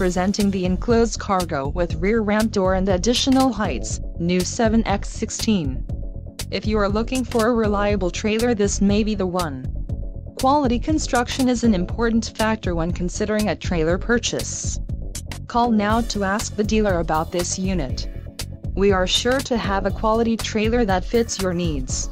presenting the enclosed cargo with rear ramp door and additional heights, new 7x16. If you are looking for a reliable trailer this may be the one. Quality construction is an important factor when considering a trailer purchase. Call now to ask the dealer about this unit. We are sure to have a quality trailer that fits your needs.